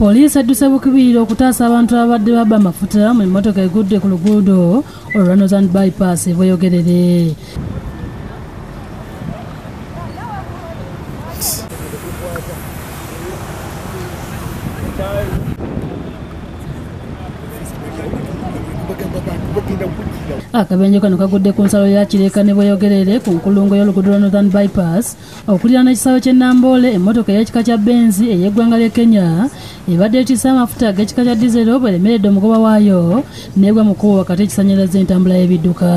poliisi edduse bukubirira okutaasa abantu abadde baba amafuta mu emmotoka egudde ku luguudo olwa northern bypass ebweyogerere akabenje kano kagudde ku nsalo ya kireka ne bweyogerere ku nkulungo y'oluguudo lwa northern bypass okuliraana ekisaawe ky'ennamboole emmotoka ey'ekika kya benzi ey'eggwanga ly'e kenya. Ebadde etisa amafuta ag'ekika kya dizero bweremeredde omugoba waayo neegwa mu kkubo wakati ekisanyalaza entambula y'ebidduka.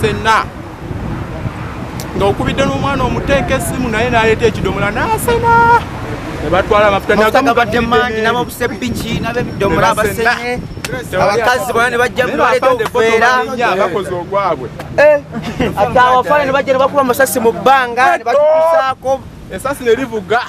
Senna ng'okubidde n'omwana omuteeka essimu naye n'aleeta ekidomola n'asena. Ne batwala amafuta gabadde mangi n'amabuseppiki n'abebidomola abasenye. Abakazi bona ne bajja baleeta okufeera bakoze ogwabwe. Ate abafaana ne bajja ne bakuba amasasi mu bbanga ne batukusaako esasi ne livuga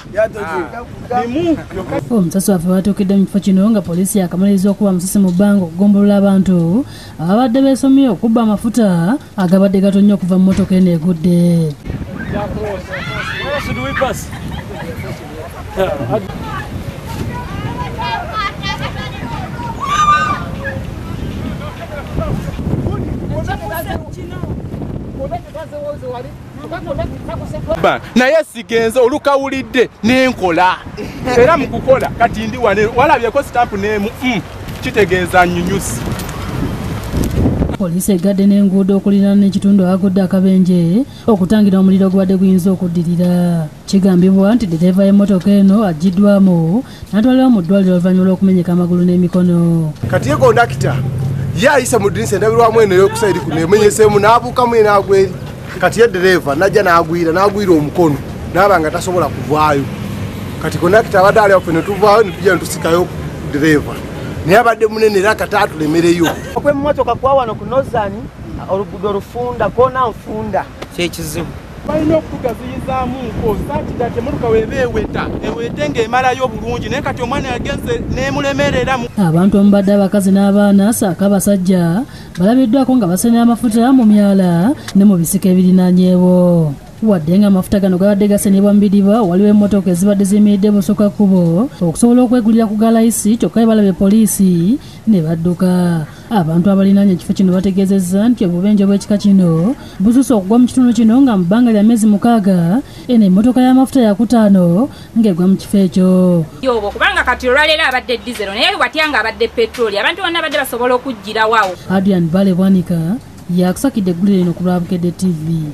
omusasi waffe batuukidde mu kifo kino nga poliisi yakamaliriza okuba amusasi mu bbanga okugombolola abantu ababadde beesomye okubba amafuta agabadde gatonnya okuva mu motoka eno egudde naye sigenze olukawulidde nenkola. Era mu kukola kati ndi wane walabyeko sitampu nemu mm, kitegeeza nnyunyusi. Poliisi egadde n'enguudo okuliraana n'ekitundu agudde akabenje okutangira omuliro ogubadde guyinza okuddirira. Kigambibwa nti dereeva y'emmotoka eno aggiddwamu n'atwalibwa mu ddwaliro oluvannyuma lw'okumenyeka amagulu n'emikono. Kati ye kondakita ye ayisa mu ddirisa endabirwamu eno ey'okusairi kuno emenyeseemu n'abuukamu ye n'agweri kati ye dereeva najja n'agwira n'agwira omukono naaba nga tasobola kuvaayo. Kati kondakita abadde ali waffe ne tuvaayo ne tujja ne tusikayo dereeva naye abadde munene era kati atulemereyo. Okwemmotoka kwa wano ku nozani oluguudo olufunda koona nfunda kyekizibu balina okutugaziyizaamu nko saatira temuluka weeba eweta ewete ng'emalayo bulungi naye kati omwana yagenze n'emulemerera mu abantu omubadde abakazi n'abaana saako abasajja balabiddwako nga basenera amafuta mu myala ne mu bisika ebirinaanyeewo wadde nga amafuta gano gabadde gasenebwa mu bidiba waliwo emmotoka ezibadde ziyimiridde busooka kkubo. Okusobola okwegulira ku galayisi kyokka balabye poliisi ne badduka. Abantu abalinaanye ekifo kino bategeezezza nti obubenje bw'ekika kino bususse okugwa mu kitundu kino nga mu bbanga lya myezi mukaaga. Eno emmotoka y'amafuta yakutaano ng'egwa mu kifo ekyo. Yobo kubanga kati olwaleero abadde dizero naye watya nga abadde petroli? Abantu bonna badde basobola okuggirawo adrian bale bwanika yakusakidde eggulire lino ku lwabukedde tv